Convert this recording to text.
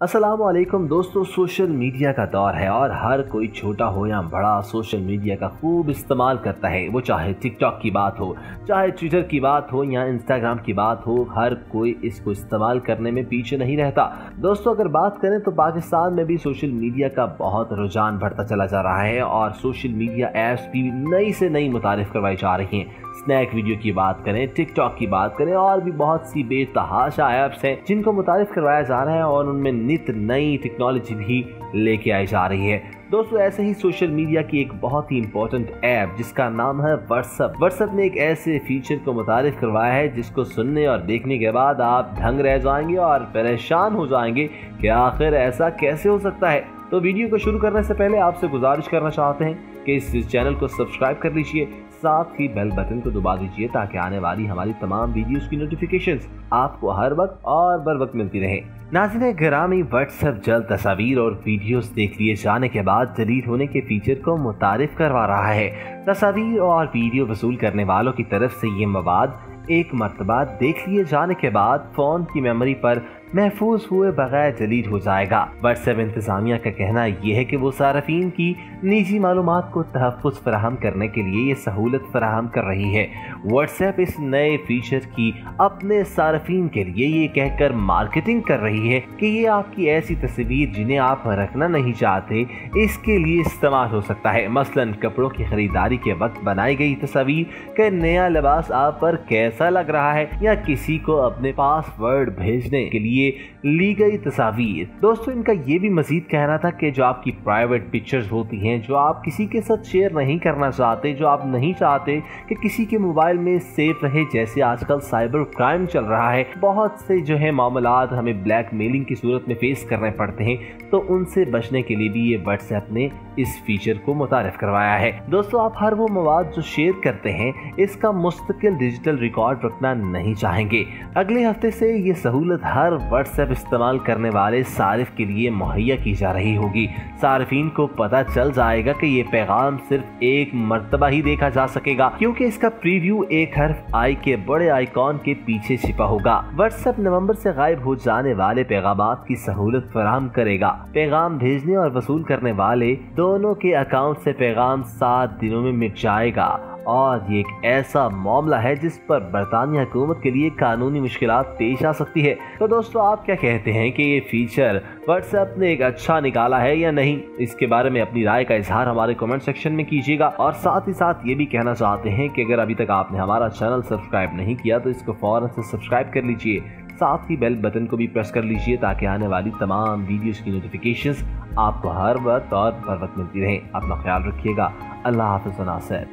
असलम दोस्तों, social media का दौर है और हर कोई छोटा हो या बड़ा सोशल मीडिया का खूब इस्तेमाल करता है। वो चाहे टिकटॉक की बात हो, चाहे ट्विटर की बात हो या इंस्टाग्राम की बात हो, हर कोई इसको इस्तेमाल करने में पीछे नहीं रहता। दोस्तों, अगर बात करें तो पाकिस्तान में भी सोशल मीडिया का बहुत रुझान बढ़ता चला जा रहा है और सोशल मीडिया ऐप्स भी नई से नई मुतारफ़ करवाई जा रही हैं। स्नैक वीडियो की बात करें टिकटॉक की बात करें और भी बहुत सी बेतहाशा ऐप्स हैं जिनको मुतारफ़ करवाया जा रहा है और उनमें नित नई टेक्नोलॉजी भी लेके आई जा रही है। दोस्तों, ऐसे ही सोशल मीडिया की एक बहुत ही इंपॉर्टेंट ऐप जिसका नाम है व्हाट्सअप व्हाट्सअप ने एक ऐसे फीचर को मुतारफ़ करवाया है, जिसको सुनने और देखने के बाद आप ढंग रह जाएँगे और परेशान हो जाएँगे कि आखिर ऐसा कैसे हो सकता है। तो वीडियो को शुरू करने से पहले आपसे गुजारिश करना चाहते हैं कि इस चैनल को सब्सक्राइब कर लीजिए, साथ ही बेल बटन को दबा दीजिए ताकि आने वाली हमारी तमाम वीडियोस की नोटिफिकेशंस आपको हर वक्त और बर वक्त मिलती रहे। नाजिन ग्रामी व्हाट्सएप जल्द तस्वीर और वीडियोस देख लिए जाने के बाद डिलीट होने के फीचर को मुतारिफ करवा रहा है। तस्वीर और वीडियो वसूल करने वालों की तरफ़ से ये मवाद एक मरतबा देख लिए जाने के बाद फ़ोन की मेमोरी पर महफूज हुए बगैर जलील हो जाएगा। व्हाट्सएप इंतजामिया का कहना यह है कि वो सार्फिन की निजी मालूम को तहफ़ फराहम करने के लिए ये सहूलत फराहम कर रही है। व्हाट्सएप इस नए फीचर की अपने सार्फिन के लिए ये कहकर मार्केटिंग कर रही है कि ये आपकी ऐसी तस्वीर जिन्हें आप रखना नहीं चाहते, इसके लिए इस्तेमाल हो सकता है। मसलन, कपड़ों की खरीदारी के वक्त बनाई गई तस्वीर का नया लिबास आप पर कैसा लग रहा है या किसी को अपने पासवर्ड भेजने के लिए लिए ली गई तस्वीर। दोस्तों, इनका ये भी मजीद कहना था कि जो आपकी प्राइवेट पिक्चर्स होती हैं, जो आप किसी के साथ शेयर नहीं करना चाहते, जो आप नहीं चाहते कि किसी के मोबाइल में सेफ़ रहे, जैसे आजकल साइबर क्राइम चल रहा है, बहुत से जो है मामला हमें ब्लैक मेलिंग की सूरत में फेस करने पड़ते हैं तो उनसे बचने के लिए भी ये व्हाट्सएप ने इस फीचर को मुतारफ करवाया है। दोस्तों, आप हर वो मवाद जो शेयर करते हैं, इसका मुस्तकिल डिजिटल रिकॉर्ड रखना नहीं चाहेंगे। अगले हफ़्ते से ये सहूलत हर व्हाट्सएप इस्तेमाल करने वाले सारिफ के लिए मुहैया की जा रही होगी। सार्फिन को पता चल जाएगा कि ये पैगाम सिर्फ़ एक मरतबा ही देखा जा सकेगा, क्योंकि इसका प्रीव्यू एक हर्फ आई के बड़े आइकॉन के पीछे छिपा होगा। व्हाट्सएप नवंबर से गायब हो जाने वाले पैगाम की सहूलत फराम करेगा। पैगाम भेजने और वसूल करने वाले दोनों के अकाउंट से पैगाम सात दिनों में मिट जाएगा। और ये एक ऐसा मामला है जिस पर बरतानिया हुकूमत के लिए कानूनी मुश्किल पेश आ सकती है। तो दोस्तों, आप क्या कहते हैं कि ये फीचर व्हाट्सएप ने एक अच्छा निकाला है या नहीं? इसके बारे में अपनी राय का इजहार हमारे कमेंट सेक्शन में कीजिएगा। और साथ ही साथ ये भी कहना चाहते हैं कि अगर अभी तक आपने हमारा चैनल सब्सक्राइब नहीं किया तो इसको फ़ौरन से सब्सक्राइब कर लीजिए। साथ ही बेल बटन को भी प्रेस कर लीजिए ताकि आने वाली तमाम वीडियोस की नोटिफिकेशंस आपको हर वक्त और हर वक्त मिलती रहे। अपना ख्याल रखिएगा। अल्लाह हाफिज नासर।